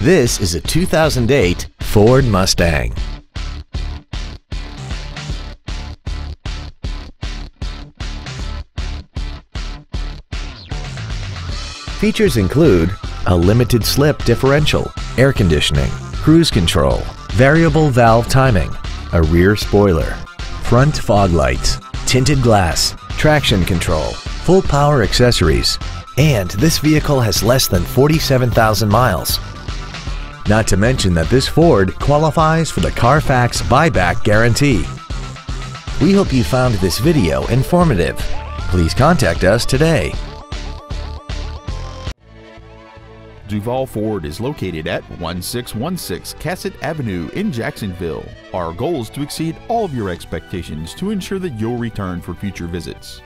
This is a 2008 Ford Mustang. Features include a limited slip differential, air conditioning, cruise control, variable valve timing, a rear spoiler, front fog lights, tinted glass, traction control, full power accessories, and this vehicle has less than 47,000 miles. Not to mention that this Ford qualifies for the Carfax buyback guarantee. We hope you found this video informative. Please contact us today. Duval Ford is located at 1616 Cassat Avenue in Jacksonville. Our goal is to exceed all of your expectations to ensure that you'll return for future visits.